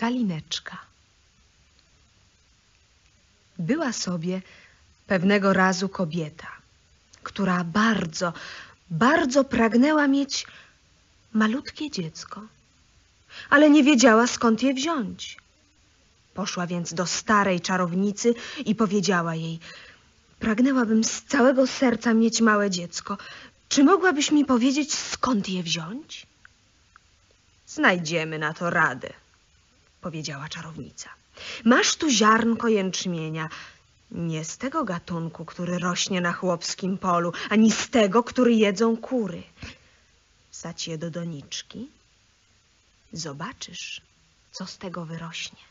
Calineczka. Była sobie pewnego razu kobieta, która bardzo, bardzo pragnęła mieć malutkie dziecko, ale nie wiedziała skąd je wziąć. Poszła więc do starej czarownicy i powiedziała jej: Pragnęłabym z całego serca mieć małe dziecko. Czy mogłabyś mi powiedzieć, skąd je wziąć? Znajdziemy na to radę, powiedziała czarownica. Masz tu ziarnko jęczmienia, nie z tego gatunku, który rośnie na chłopskim polu, ani z tego, który jedzą kury. Wsadź je do doniczki. Zobaczysz, co z tego wyrośnie.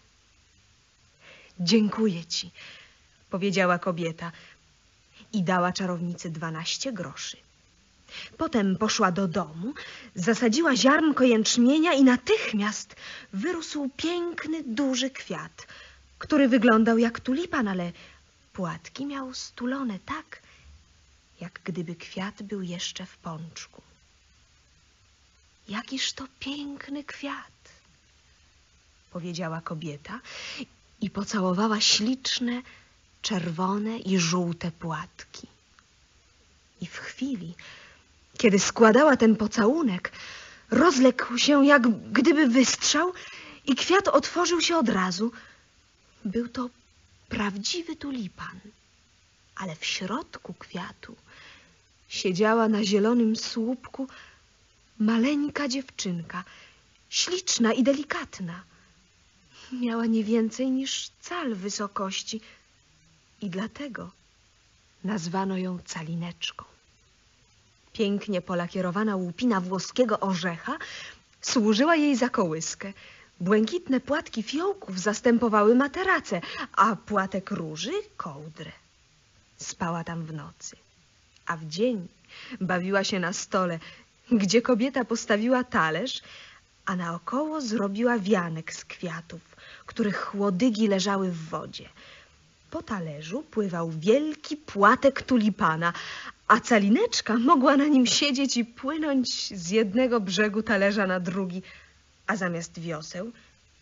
Dziękuję ci, powiedziała kobieta i dała czarownicy dwanaście groszy. Potem poszła do domu, zasadziła ziarnko jęczmienia i natychmiast wyrósł piękny, duży kwiat, który wyglądał jak tulipan, ale płatki miał stulone tak, jak gdyby kwiat był jeszcze w pączku. Jakiż to piękny kwiat, powiedziała kobieta i pocałowała śliczne, czerwone i żółte płatki. I w chwili, kiedy składała ten pocałunek, rozległ się jak gdyby wystrzał i kwiat otworzył się od razu. Był to prawdziwy tulipan, ale w środku kwiatu siedziała na zielonym słupku maleńka dziewczynka, śliczna i delikatna. Miała nie więcej niż cal wysokości i dlatego nazwano ją calineczką. Pięknie polakierowana łupina włoskiego orzecha służyła jej za kołyskę. Błękitne płatki fiołków zastępowały materace, a płatek róży kołdrę. Spała tam w nocy, a w dzień bawiła się na stole, gdzie kobieta postawiła talerz, a naokoło zrobiła wianek z kwiatów, których chłodygi leżały w wodzie. Po talerzu pływał wielki płatek tulipana, a calineczka mogła na nim siedzieć i płynąć z jednego brzegu talerza na drugi, a zamiast wioseł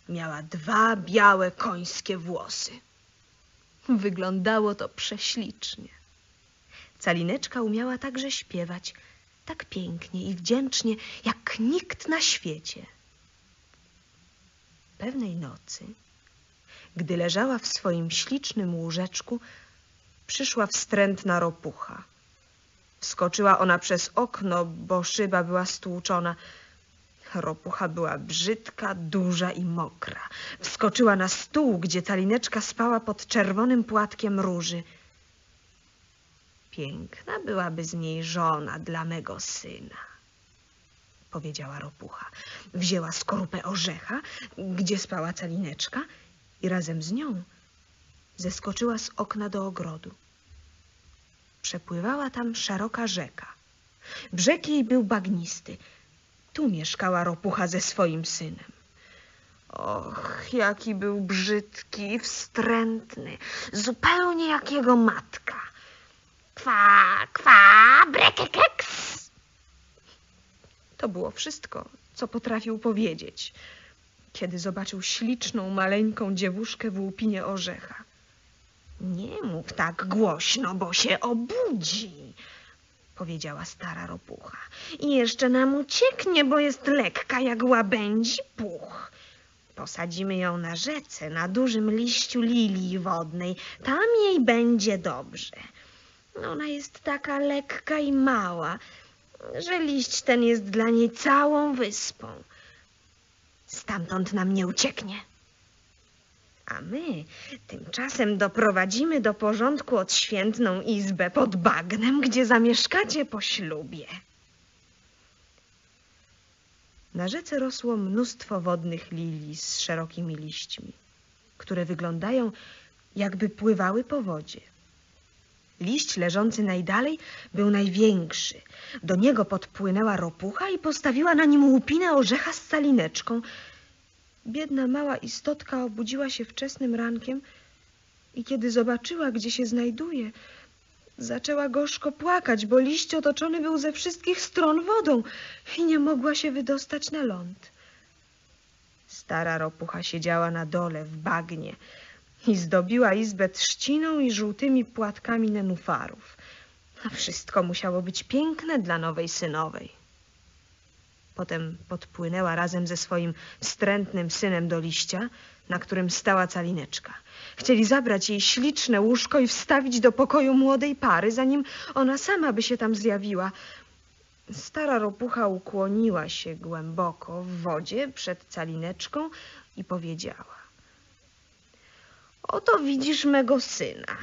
miała dwa białe końskie włosy. Wyglądało to prześlicznie. Calineczka umiała także śpiewać, tak pięknie i wdzięcznie, jak nikt na świecie. Pewnej nocy, gdy leżała w swoim ślicznym łóżeczku, przyszła wstrętna ropucha. Wskoczyła ona przez okno, bo szyba była stłuczona. Ropucha była brzydka, duża i mokra. Wskoczyła na stół, gdzie calineczka spała pod czerwonym płatkiem róży. Piękna byłaby z niej żona dla mego syna, powiedziała ropucha. Wzięła skorupę orzecha, gdzie spała calineczka i razem z nią zeskoczyła z okna do ogrodu. Przepływała tam szeroka rzeka. Brzeg jej był bagnisty. Tu mieszkała ropucha ze swoim synem. Och, jaki był brzydki, wstrętny, zupełnie jak jego matka. Kwa, kwa, brekekeks. To było wszystko, co potrafił powiedzieć, kiedy zobaczył śliczną, maleńką dziewuszkę w łupinie orzecha. Nie mów tak głośno, bo się obudzi, powiedziała stara ropucha. I jeszcze nam ucieknie, bo jest lekka jak łabędzi puch. Posadzimy ją na rzece, na dużym liściu lilii wodnej. Tam jej będzie dobrze. Ona jest taka lekka i mała, że liść ten jest dla niej całą wyspą. Stamtąd nam nie ucieknie. A my tymczasem doprowadzimy do porządku odświętną izbę pod bagnem, gdzie zamieszkacie po ślubie. Na rzece rosło mnóstwo wodnych lilii z szerokimi liśćmi, które wyglądają jakby pływały po wodzie. Liść leżący najdalej był największy. Do niego podpłynęła ropucha i postawiła na nim łupinę orzecha z salineczką. Biedna mała istotka obudziła się wczesnym rankiem i kiedy zobaczyła, gdzie się znajduje, zaczęła gorzko płakać, bo liść otoczony był ze wszystkich stron wodą i nie mogła się wydostać na ląd. Stara ropucha siedziała na dole w bagnie i zdobiła izbę trzciną i żółtymi płatkami nenufarów. A wszystko musiało być piękne dla nowej synowej. Potem podpłynęła razem ze swoim wstrętnym synem do liścia, na którym stała calineczka. Chcieli zabrać jej śliczne łóżko i wstawić do pokoju młodej pary, zanim ona sama by się tam zjawiła. Stara ropucha ukłoniła się głęboko w wodzie przed calineczką i powiedziała: Oto widzisz mego syna.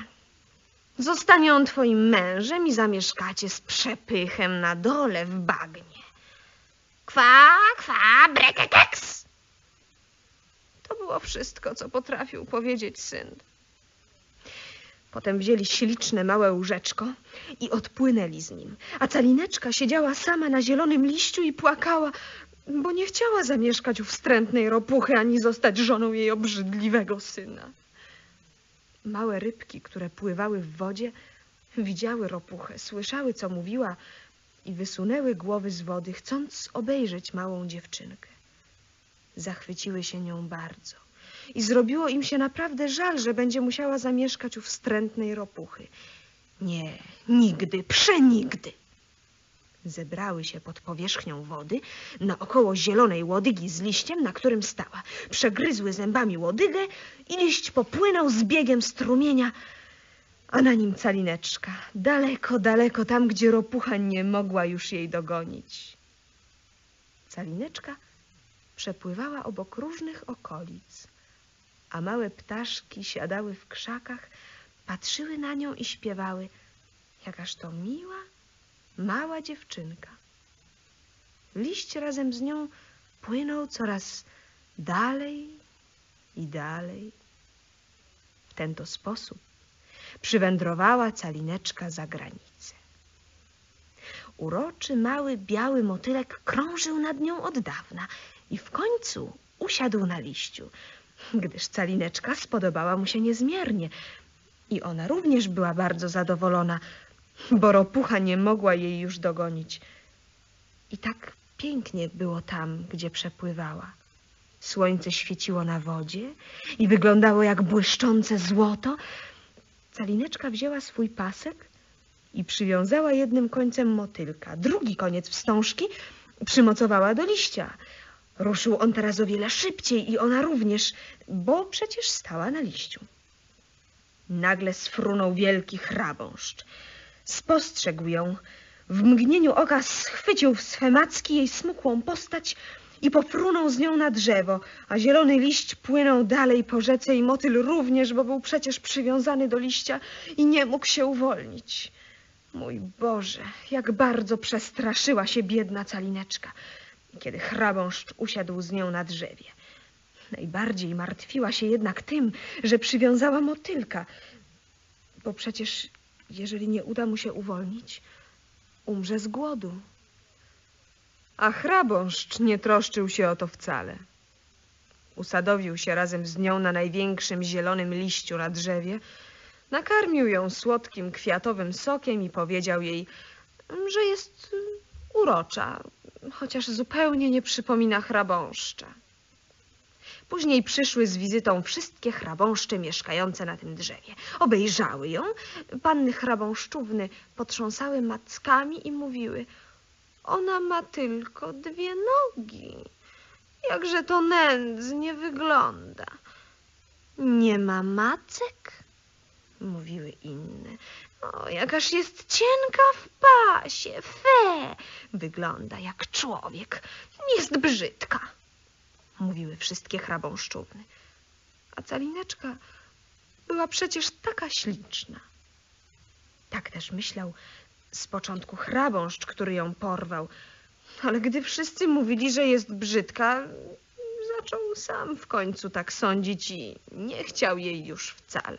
Zostanie on twoim mężem i zamieszkacie z przepychem na dole w bagnie. Kwa, kwa, brekekeks! To było wszystko, co potrafił powiedzieć syn. Potem wzięli śliczne małe łóżeczko i odpłynęli z nim. A calineczka siedziała sama na zielonym liściu i płakała, bo nie chciała zamieszkać u wstrętnej ropuchy ani zostać żoną jej obrzydliwego syna. Małe rybki, które pływały w wodzie, widziały ropuchę, słyszały, co mówiła i wysunęły głowy z wody, chcąc obejrzeć małą dziewczynkę. Zachwyciły się nią bardzo i zrobiło im się naprawdę żal, że będzie musiała zamieszkać u wstrętnej ropuchy. Nie, nigdy, przenigdy. Zebrały się pod powierzchnią wody, naokoło zielonej łodygi z liściem, na którym stała. Przegryzły zębami łodygę i liść popłynął z biegiem strumienia, a na nim calineczka, daleko, daleko tam, gdzie ropucha nie mogła już jej dogonić. Calineczka przepływała obok różnych okolic, a małe ptaszki siadały w krzakach, patrzyły na nią i śpiewały, jakaż to miła, mała dziewczynka. Liść razem z nią płynął coraz dalej i dalej. W ten to sposób przywędrowała calineczka za granicę. Uroczy, mały, biały motylek krążył nad nią od dawna i w końcu usiadł na liściu, gdyż calineczka spodobała mu się niezmiernie i ona również była bardzo zadowolona, bo ropucha nie mogła jej już dogonić. I tak pięknie było tam, gdzie przepływała. Słońce świeciło na wodzie i wyglądało jak błyszczące złoto. Calineczka wzięła swój pasek i przywiązała jednym końcem motylka. Drugi koniec wstążki przymocowała do liścia. Ruszył on teraz o wiele szybciej i ona również, bo przecież stała na liściu. Nagle sfrunął wielki chrabąszcz. Spostrzegł ją. W mgnieniu oka schwycił w swe macki jej smukłą postać i pofrunął z nią na drzewo, a zielony liść płynął dalej po rzece i motyl również, bo był przecież przywiązany do liścia i nie mógł się uwolnić. Mój Boże, jak bardzo przestraszyła się biedna calineczka, kiedy chrabąszcz usiadł z nią na drzewie. Najbardziej martwiła się jednak tym, że przywiązała motylka, bo przecież jeżeli nie uda mu się uwolnić, umrze z głodu. A chrabąszcz nie troszczył się o to wcale. Usadowił się razem z nią na największym zielonym liściu na drzewie, nakarmił ją słodkim kwiatowym sokiem i powiedział jej, że jest urocza, chociaż zupełnie nie przypomina chrabąszcza. Później przyszły z wizytą wszystkie chrabąszcze mieszkające na tym drzewie. Obejrzały ją. Panny chrabąszczówny potrząsały mackami i mówiły Ona ma tylko dwie nogi. Jakże to nędznie wygląda. Nie ma macek? Mówiły inne. O, jakaż jest cienka w pasie, fe! Wygląda jak człowiek. Jest brzydka mówiły wszystkie chrabąszczówny. A calineczka była przecież taka śliczna. Tak też myślał z początku chrabąszcz, który ją porwał. Ale gdy wszyscy mówili, że jest brzydka, zaczął sam w końcu tak sądzić i nie chciał jej już wcale.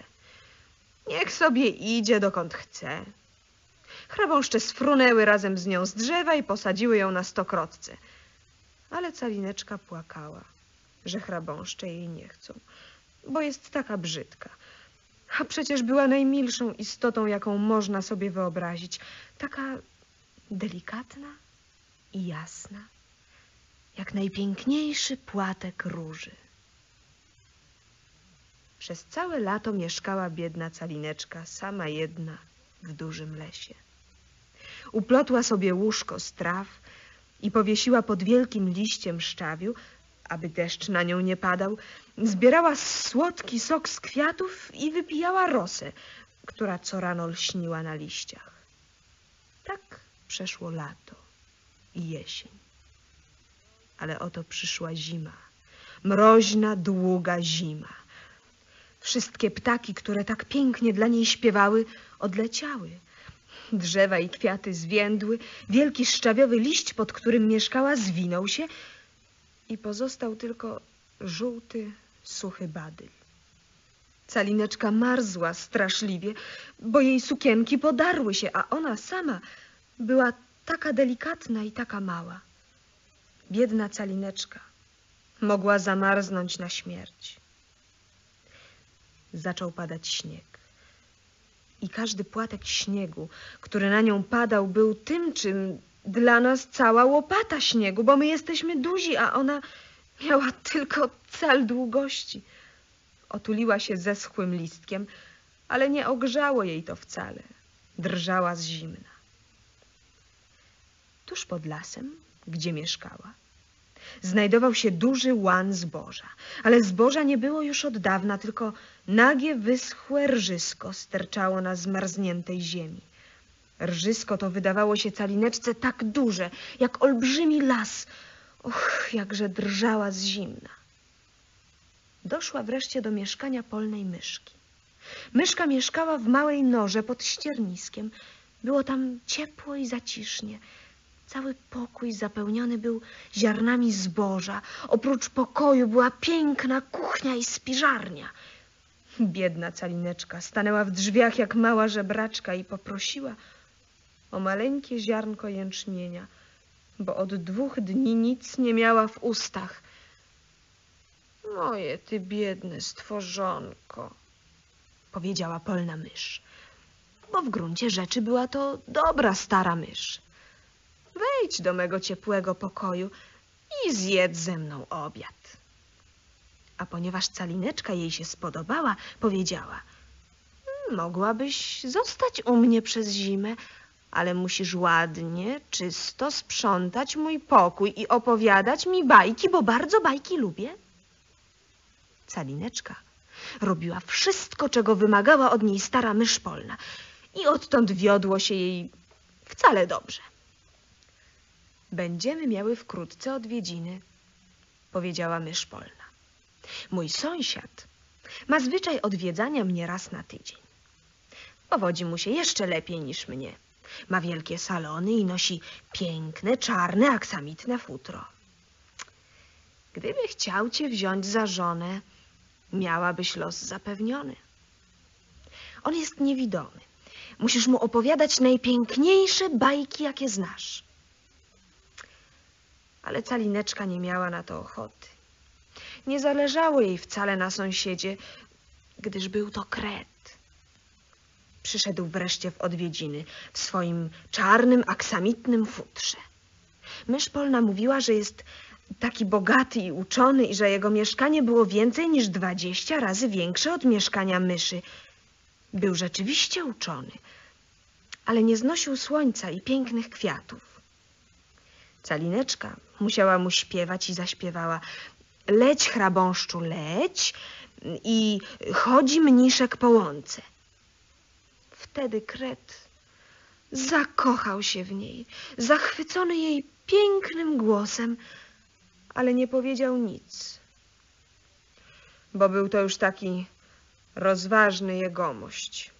Niech sobie idzie dokąd chce. Chrabąszcze sfrunęły razem z nią z drzewa i posadziły ją na stokrotce – ale calineczka płakała, że chrabąszcze jej nie chcą, bo jest taka brzydka. A przecież była najmilszą istotą, jaką można sobie wyobrazić. Taka delikatna i jasna. jak najpiękniejszy płatek róży. Przez całe lato mieszkała biedna calineczka, sama jedna w dużym lesie. Uplotła sobie łóżko z traw i powiesiła pod wielkim liściem szczawiu, aby deszcz na nią nie padał, zbierała słodki sok z kwiatów i wypijała rosę, która co rano lśniła na liściach. Tak przeszło lato i jesień. Ale oto przyszła zima. Mroźna, długa zima. Wszystkie ptaki, które tak pięknie dla niej śpiewały, odleciały. Drzewa i kwiaty zwiędły, wielki szczawiowy liść, pod którym mieszkała, zwinął się i pozostał tylko żółty, suchy badyl. Calineczka marzła straszliwie, bo jej sukienki podarły się, a ona sama była taka delikatna i taka mała. Biedna calineczka mogła zamarznąć na śmierć. Zaczął padać śnieg. I każdy płatek śniegu, który na nią padał, był tym, czym dla nas cała łopata śniegu, bo my jesteśmy duzi, a ona miała tylko cal długości. Otuliła się zeschłym listkiem, ale nie ogrzało jej to wcale. Drżała z zimna. Tuż pod lasem, gdzie mieszkała, znajdował się duży łan zboża, ale zboża nie było już od dawna, tylko nagie, wyschłe rżysko sterczało na zmarzniętej ziemi. Rżysko to wydawało się calineczce tak duże, jak olbrzymi las. Och, jakże drżała z zimna. Doszła wreszcie do mieszkania polnej myszki. Myszka mieszkała w małej norze pod ścierniskiem. Było tam ciepło i zacisznie. Cały pokój zapełniony był ziarnami zboża. Oprócz pokoju była piękna kuchnia i spiżarnia. Biedna calineczka stanęła w drzwiach jak mała żebraczka i poprosiła o maleńkie ziarnko jęczmienia, bo od dwóch dni nic nie miała w ustach. Moje ty biedne stworzonko, powiedziała polna mysz, bo w gruncie rzeczy była to dobra stara mysz. Wejdź do mego ciepłego pokoju i zjedz ze mną obiad. A ponieważ calineczka jej się spodobała, powiedziała Mogłabyś zostać u mnie przez zimę, ale musisz ładnie, czysto sprzątać mój pokój i opowiadać mi bajki, bo bardzo bajki lubię. Calineczka robiła wszystko, czego wymagała od niej stara mysz polna i odtąd wiodło się jej wcale dobrze. Będziemy miały wkrótce odwiedziny, powiedziała mysz polna. Mój sąsiad ma zwyczaj odwiedzania mnie raz na tydzień. Powodzi mu się jeszcze lepiej niż mnie. Ma wielkie salony i nosi piękne, czarne, aksamitne futro. Gdyby chciał cię wziąć za żonę, miałabyś los zapewniony. On jest niewidomy. Musisz mu opowiadać najpiękniejsze bajki, jakie znasz. Ale calineczka nie miała na to ochoty. Nie zależało jej wcale na sąsiedzie, gdyż był to kret. Przyszedł wreszcie w odwiedziny w swoim czarnym, aksamitnym futrze. Mysz polna mówiła, że jest taki bogaty i uczony i że jego mieszkanie było więcej niż dwadzieścia razy większe od mieszkania myszy. Był rzeczywiście uczony, ale nie znosił słońca i pięknych kwiatów. Calineczka musiała mu śpiewać i zaśpiewała Leć, hrabąszczu, leć i chodzi mniszek po łące. Wtedy kret zakochał się w niej, zachwycony jej pięknym głosem, ale nie powiedział nic, bo był to już taki rozważny jegomość.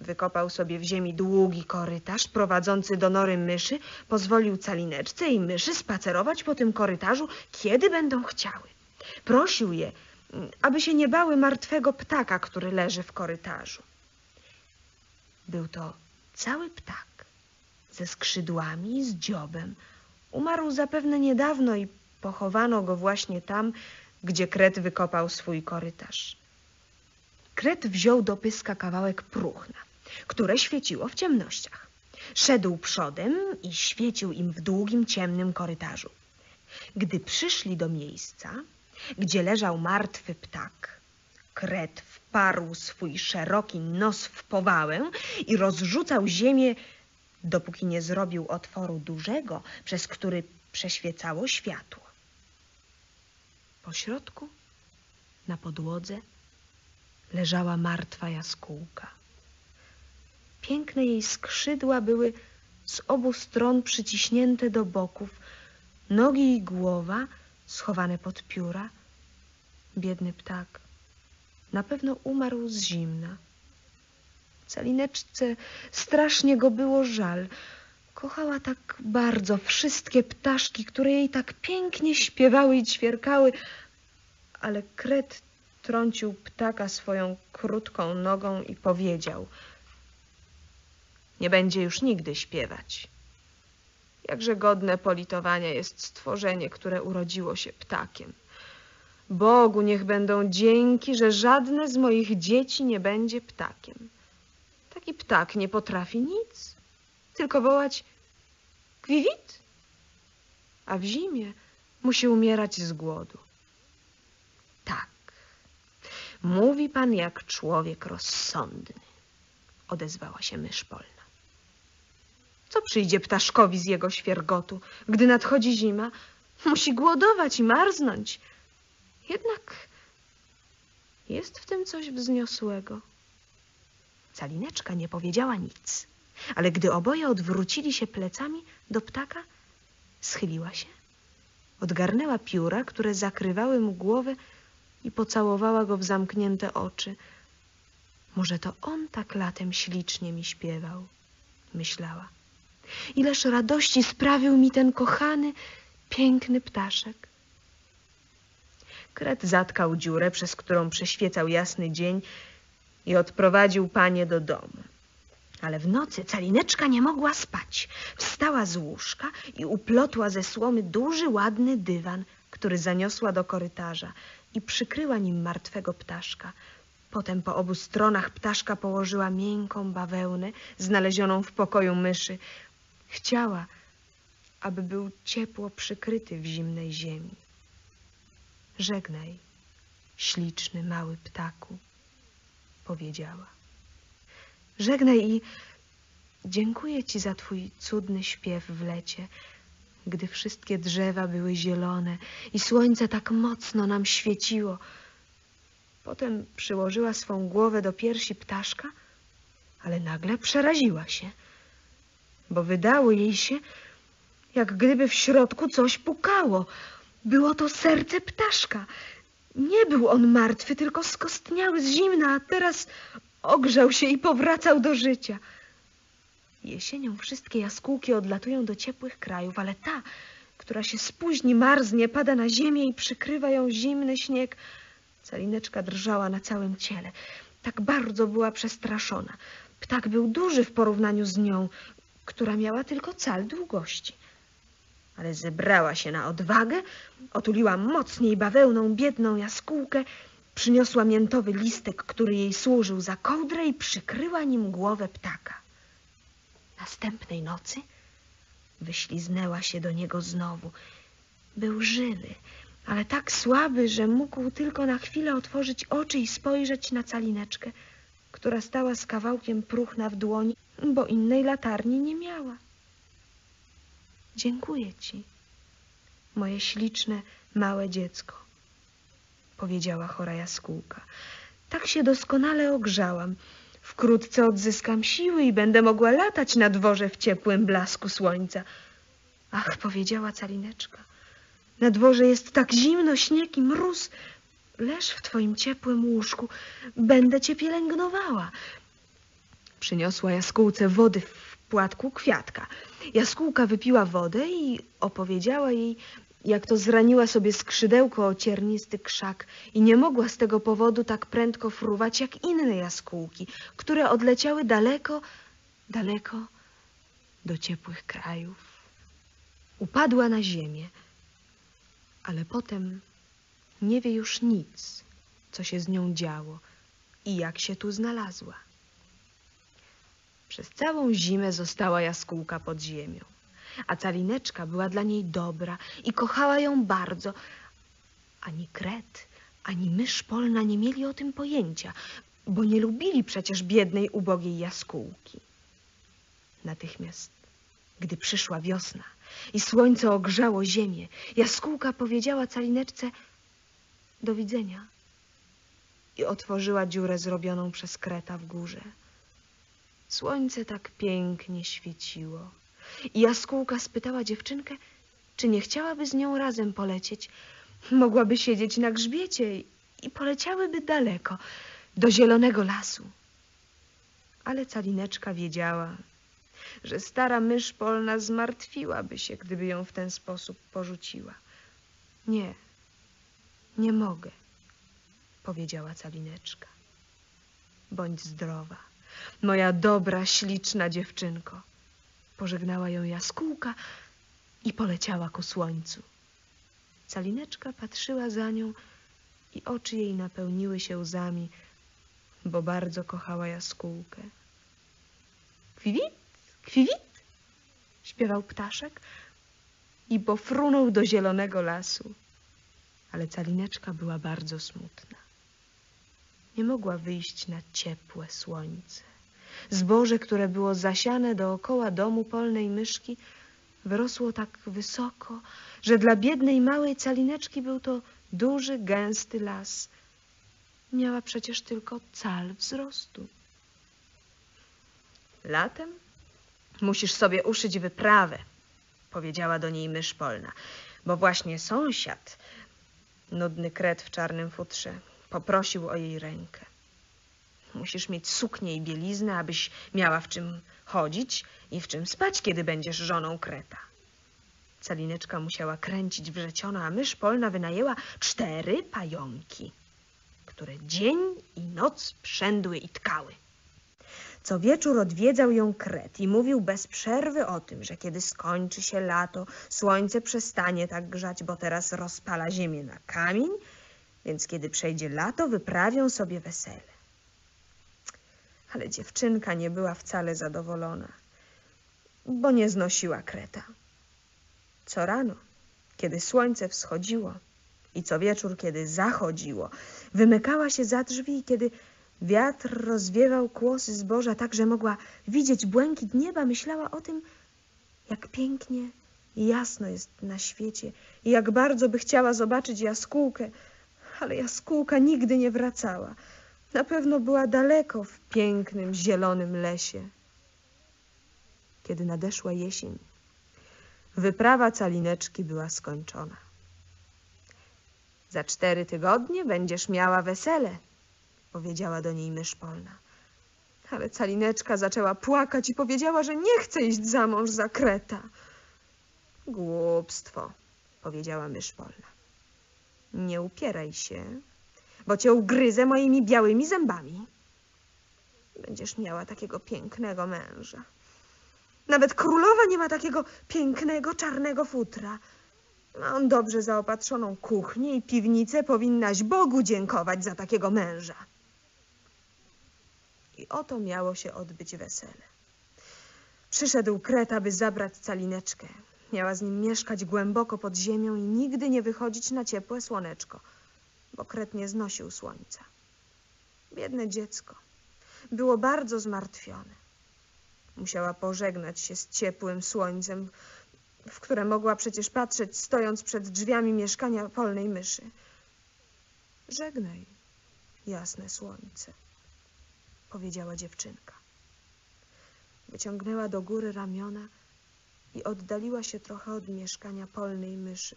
Wykopał sobie w ziemi długi korytarz prowadzący do nory myszy, pozwolił calineczce i myszy spacerować po tym korytarzu, kiedy będą chciały. Prosił je, aby się nie bały martwego ptaka, który leży w korytarzu. Był to cały ptak, ze skrzydłami, z dziobem. Umarł zapewne niedawno i pochowano go właśnie tam, gdzie kret wykopał swój korytarz. Kret wziął do pyska kawałek próchna, które świeciło w ciemnościach. Szedł przodem i świecił im w długim, ciemnym korytarzu. Gdy przyszli do miejsca, gdzie leżał martwy ptak, kret wparł swój szeroki nos w powałę i rozrzucał ziemię, dopóki nie zrobił otworu dużego, przez który przeświecało światło. Po środku, na podłodze, leżała martwa jaskółka. Piękne jej skrzydła były z obu stron przyciśnięte do boków, nogi i głowa schowane pod pióra. Biedny ptak na pewno umarł z zimna. Calineczce strasznie go było żal. Kochała tak bardzo wszystkie ptaszki, które jej tak pięknie śpiewały i ćwierkały, ale kret trącił ptaka swoją krótką nogą i powiedział – nie będzie już nigdy śpiewać. Jakże godne politowania jest stworzenie, które urodziło się ptakiem. Bogu niech będą dzięki, że żadne z moich dzieci nie będzie ptakiem. Taki ptak nie potrafi nic, tylko wołać kwivit, a w zimie musi umierać z głodu. Tak, mówi pan jak człowiek rozsądny, odezwała się mysz polna. Co przyjdzie ptaszkowi z jego świergotu, gdy nadchodzi zima? Musi głodować i marznąć. Jednak jest w tym coś wzniosłego. Calineczka nie powiedziała nic, ale gdy oboje odwrócili się plecami do ptaka, schyliła się, odgarnęła pióra, które zakrywały mu głowę i pocałowała go w zamknięte oczy. Może to on tak latem ślicznie mi śpiewał, myślała. Ileż radości sprawił mi ten kochany, piękny ptaszek. Kret zatkał dziurę, przez którą przeświecał jasny dzień i odprowadził panie do domu. Ale w nocy calineczka nie mogła spać. Wstała z łóżka i uplotła ze słomy duży, ładny dywan, który zaniosła do korytarza i przykryła nim martwego ptaszka. Potem po obu stronach ptaszka położyła miękką bawełnę znalezioną w pokoju myszy, Chciała, aby był ciepło przykryty w zimnej ziemi. Żegnaj, śliczny mały ptaku, powiedziała. Żegnaj i dziękuję ci za twój cudny śpiew w lecie, gdy wszystkie drzewa były zielone i słońce tak mocno nam świeciło. Potem przyłożyła swą głowę do piersi ptaszka, ale nagle przeraziła się – bo wydało jej się, jak gdyby w środku coś pukało. Było to serce ptaszka. Nie był on martwy, tylko skostniały z zimna, a teraz ogrzał się i powracał do życia. Jesienią wszystkie jaskółki odlatują do ciepłych krajów, ale ta, która się spóźni, marznie, pada na ziemię i przykrywa ją zimny śnieg. Calineczka drżała na całym ciele. Tak bardzo była przestraszona. Ptak był duży w porównaniu z nią która miała tylko cal długości. Ale zebrała się na odwagę, otuliła mocniej bawełną biedną jaskółkę, przyniosła miętowy listek, który jej służył za kołdrę i przykryła nim głowę ptaka. Następnej nocy wyśliznęła się do niego znowu. Był żywy, ale tak słaby, że mógł tylko na chwilę otworzyć oczy i spojrzeć na calineczkę, która stała z kawałkiem próchna w dłoni bo innej latarni nie miała. Dziękuję ci, moje śliczne, małe dziecko, powiedziała chora jaskółka. Tak się doskonale ogrzałam. Wkrótce odzyskam siły i będę mogła latać na dworze w ciepłym blasku słońca. Ach, powiedziała calineczka, na dworze jest tak zimno, śnieg i mróz. Leż w twoim ciepłym łóżku, będę cię pielęgnowała. Przyniosła jaskółce wody w płatku kwiatka. Jaskółka wypiła wodę i opowiedziała jej, jak to zraniła sobie skrzydełko o ciernisty krzak i nie mogła z tego powodu tak prędko fruwać jak inne jaskółki, które odleciały daleko, daleko do ciepłych krajów. Upadła na ziemię, ale potem nie wie już nic, co się z nią działo i jak się tu znalazła. Przez całą zimę została jaskółka pod ziemią. a calineczka była dla niej dobra i kochała ją bardzo. Ani kret, ani mysz polna nie mieli o tym pojęcia, bo nie lubili przecież biednej, ubogiej jaskółki. Natychmiast, gdy przyszła wiosna i słońce ogrzało ziemię, jaskółka powiedziała calineczce do widzenia i otworzyła dziurę zrobioną przez kreta w górze. Słońce tak pięknie świeciło i jaskółka spytała dziewczynkę, czy nie chciałaby z nią razem polecieć. Mogłaby siedzieć na grzbiecie i poleciałyby daleko, do zielonego lasu. Ale calineczka wiedziała, że stara mysz polna zmartwiłaby się, gdyby ją w ten sposób porzuciła. Nie, nie mogę, powiedziała calineczka. Bądź zdrowa, moja dobra, śliczna dziewczynko. Pożegnała ją jaskółka i poleciała ku słońcu. Calineczka patrzyła za nią i oczy jej napełniły się łzami, bo bardzo kochała jaskółkę. Kwiwit, kwiwit, śpiewał ptaszek i pofrunął do zielonego lasu. Ale calineczka była bardzo smutna. Nie mogła wyjść na ciepłe słońce. Zboże, które było zasiane dookoła domu polnej myszki, wyrosło tak wysoko, że dla biednej małej calineczki był to duży, gęsty las. Miała przecież tylko cal wzrostu. Latem musisz sobie uszyć wyprawę, powiedziała do niej mysz polna, bo właśnie sąsiad, nudny kret w czarnym futrze, poprosił o jej rękę. Musisz mieć suknię i bieliznę, abyś miała w czym chodzić i w czym spać, kiedy będziesz żoną kreta. Calineczka musiała kręcić wrzeciona, a mysz polna wynajęła cztery pająki, które dzień i noc przędły i tkały. Co wieczór odwiedzał ją kret i mówił bez przerwy o tym, że kiedy skończy się lato, słońce przestanie tak grzać, bo teraz rozpala ziemię na kamień, więc kiedy przejdzie lato, wyprawią sobie wesele. Ale dziewczynka nie była wcale zadowolona, bo nie znosiła kreta. Co rano, kiedy słońce wschodziło i co wieczór, kiedy zachodziło, wymykała się za drzwi kiedy wiatr rozwiewał kłosy zboża tak, że mogła widzieć błękit nieba, myślała o tym, jak pięknie i jasno jest na świecie i jak bardzo by chciała zobaczyć jaskółkę, ale jaskółka nigdy nie wracała. Na pewno była daleko w pięknym, zielonym lesie. Kiedy nadeszła jesień, wyprawa calineczki była skończona. Za cztery tygodnie będziesz miała wesele, powiedziała do niej mysz polna. Ale calineczka zaczęła płakać i powiedziała, że nie chce iść za mąż za kreta. Głupstwo, powiedziała mysz polna. Nie upieraj się, bo cię ugryzę moimi białymi zębami. Będziesz miała takiego pięknego męża. Nawet królowa nie ma takiego pięknego, czarnego futra. Ma on dobrze zaopatrzoną kuchnię i piwnicę. Powinnaś Bogu dziękować za takiego męża. I oto miało się odbyć wesele. Przyszedł kret, aby zabrać calineczkę. Miała z nim mieszkać głęboko pod ziemią i nigdy nie wychodzić na ciepłe słoneczko, bo kret nie znosił słońca. Biedne dziecko było bardzo zmartwione. Musiała pożegnać się z ciepłym słońcem, w które mogła przecież patrzeć, stojąc przed drzwiami mieszkania polnej myszy. Żegnaj, jasne słońce, powiedziała dziewczynka. Wyciągnęła do góry ramiona i oddaliła się trochę od mieszkania polnej myszy.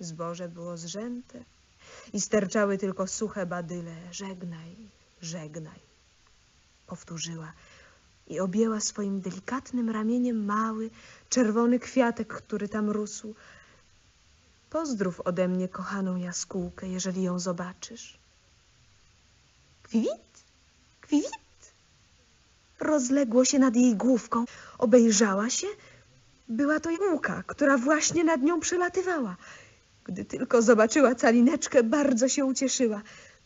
Zboże było zrzęte i sterczały tylko suche badyle. Żegnaj, żegnaj, powtórzyła i objęła swoim delikatnym ramieniem mały, czerwony kwiatek, który tam rósł. Pozdrów ode mnie kochaną jaskółkę, jeżeli ją zobaczysz. Kwiwit, kwiwit. Rozległo się nad jej główką. Obejrzała się. Była to jałka, która właśnie nad nią przelatywała. Gdy tylko zobaczyła calineczkę, bardzo się ucieszyła.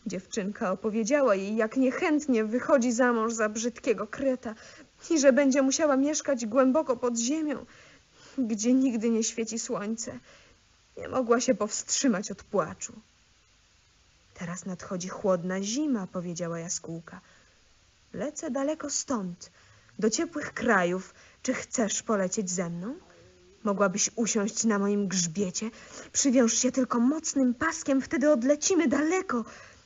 Dziewczynka opowiedziała jej, jak niechętnie wychodzi za mąż za brzydkiego kreta i że będzie musiała mieszkać głęboko pod ziemią. gdzie nigdy nie świeci słońce. Nie mogła się powstrzymać od płaczu. Teraz nadchodzi chłodna zima, powiedziała jaskółka. Lecę daleko stąd, do ciepłych krajów. Czy chcesz polecieć ze mną? Mogłabyś usiąść na moim grzbiecie. Przywiąż się tylko mocnym paskiem, wtedy odlecimy daleko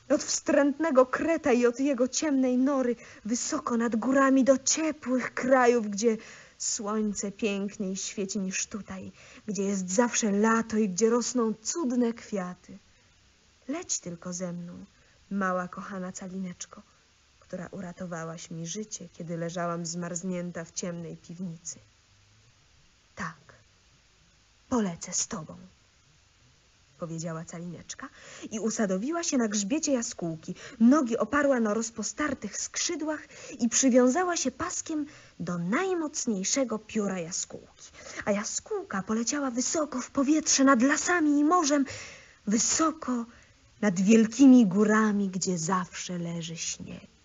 od wstrętnego kreta i od jego ciemnej nory, wysoko nad górami do ciepłych krajów, gdzie słońce piękniej świeci niż tutaj, gdzie jest zawsze lato i gdzie rosną cudne kwiaty. Leć tylko ze mną, mała kochana calineczko, która uratowałaś mi życie, kiedy leżałam zmarznięta w ciemnej piwnicy. Tak, polecę z tobą, powiedziała calineczka i usadowiła się na grzbiecie jaskółki. Nogi oparła na rozpostartych skrzydłach i przywiązała się paskiem do najmocniejszego pióra jaskółki. A jaskółka poleciała wysoko w powietrze nad lasami i morzem, wysoko nad wielkimi górami, gdzie zawsze leży śnieg.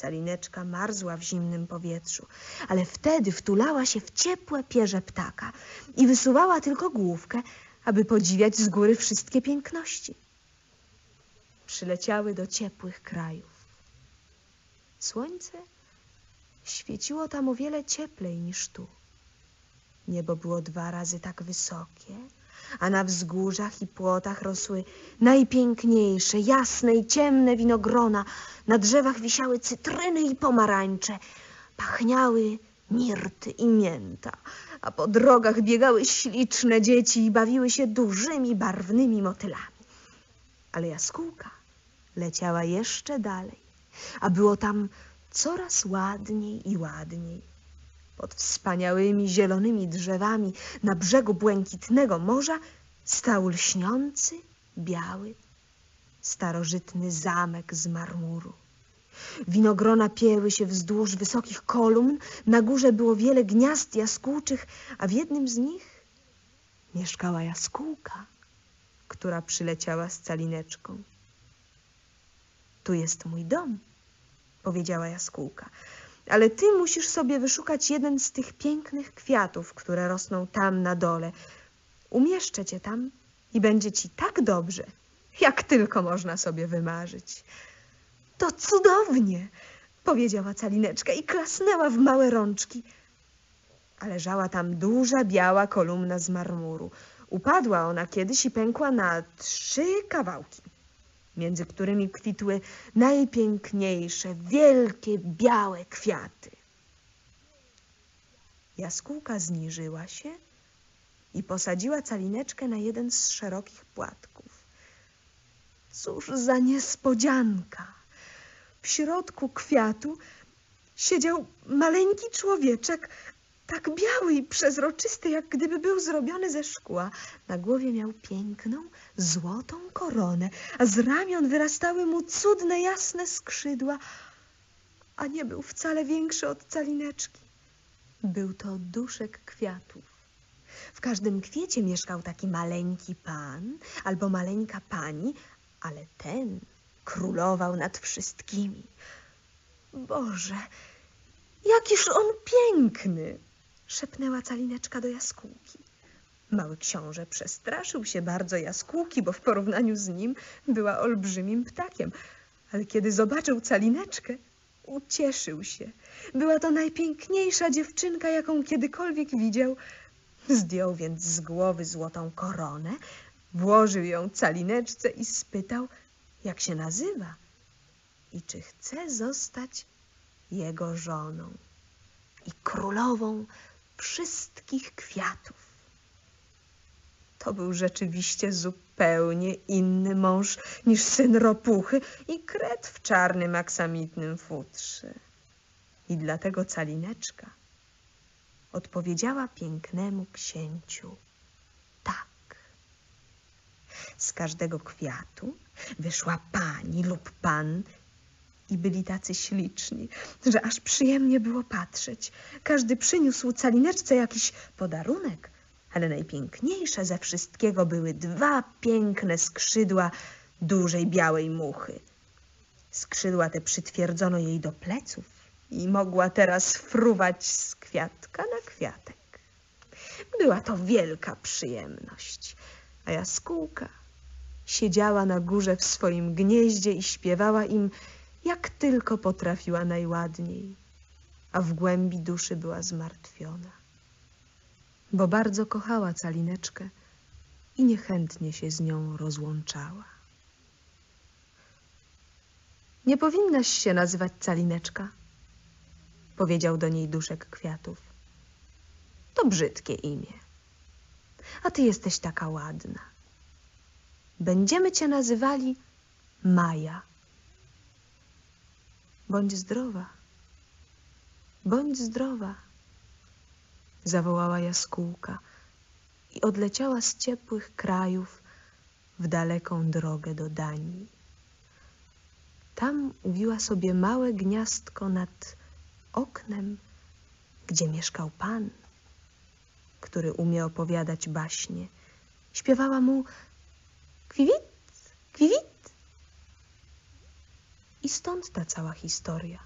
Calineczka marzła w zimnym powietrzu, ale wtedy wtulała się w ciepłe pierze ptaka i wysuwała tylko główkę, aby podziwiać z góry wszystkie piękności. Przyleciały do ciepłych krajów. Słońce świeciło tam o wiele cieplej niż tu. Niebo było dwa razy tak wysokie, a na wzgórzach i płotach rosły najpiękniejsze, jasne i ciemne winogrona. Na drzewach wisiały cytryny i pomarańcze. Pachniały mirty i mięta, a po drogach biegały śliczne dzieci i bawiły się dużymi, barwnymi motylami. Ale jaskółka leciała jeszcze dalej, a było tam coraz ładniej i ładniej. Pod wspaniałymi zielonymi drzewami na brzegu błękitnego morza stał lśniący, biały, starożytny zamek z marmuru. Winogrona pieły się wzdłuż wysokich kolumn, na górze było wiele gniazd jaskółczych, a w jednym z nich mieszkała jaskółka, która przyleciała z calineczką. Tu jest mój dom, powiedziała jaskółka ale ty musisz sobie wyszukać jeden z tych pięknych kwiatów, które rosną tam na dole. Umieszczę cię tam i będzie ci tak dobrze, jak tylko można sobie wymarzyć. To cudownie, powiedziała calineczka i klasnęła w małe rączki. A leżała tam duża, biała kolumna z marmuru. Upadła ona kiedyś i pękła na trzy kawałki między którymi kwitły najpiękniejsze, wielkie, białe kwiaty. Jaskółka zniżyła się i posadziła calineczkę na jeden z szerokich płatków. Cóż za niespodzianka! W środku kwiatu siedział maleńki człowieczek, tak biały i przezroczysty, jak gdyby był zrobiony ze szkła. Na głowie miał piękną, złotą koronę, a z ramion wyrastały mu cudne, jasne skrzydła, a nie był wcale większy od calineczki. Był to duszek kwiatów. W każdym kwiecie mieszkał taki maleńki pan albo maleńka pani, ale ten królował nad wszystkimi. Boże, jakiż on piękny! Szepnęła calineczka do jaskółki. Mały książę przestraszył się bardzo jaskółki, bo w porównaniu z nim była olbrzymim ptakiem. Ale kiedy zobaczył calineczkę, ucieszył się. Była to najpiękniejsza dziewczynka, jaką kiedykolwiek widział. Zdjął więc z głowy złotą koronę, włożył ją calineczce i spytał, jak się nazywa i czy chce zostać jego żoną i królową wszystkich kwiatów. To był rzeczywiście zupełnie inny mąż niż syn ropuchy i kret w czarnym aksamitnym futrze. I dlatego calineczka odpowiedziała pięknemu księciu tak. Z każdego kwiatu wyszła pani lub pan i byli tacy śliczni, że aż przyjemnie było patrzeć. Każdy przyniósł calineczce jakiś podarunek, ale najpiękniejsze ze wszystkiego były dwa piękne skrzydła dużej białej muchy. Skrzydła te przytwierdzono jej do pleców i mogła teraz fruwać z kwiatka na kwiatek. Była to wielka przyjemność. A jaskółka siedziała na górze w swoim gnieździe i śpiewała im, jak tylko potrafiła najładniej, a w głębi duszy była zmartwiona, bo bardzo kochała calineczkę i niechętnie się z nią rozłączała. Nie powinnaś się nazywać calineczka, powiedział do niej duszek kwiatów. To brzydkie imię. A ty jesteś taka ładna. Będziemy cię nazywali Maja. Bądź zdrowa. Bądź zdrowa, zawołała jaskółka i odleciała z ciepłych krajów w daleką drogę do Danii. Tam uwiła sobie małe gniazdko nad oknem, gdzie mieszkał pan, który umie opowiadać baśnie. Śpiewała mu kwiwit, kwiwit. I stąd ta cała historia.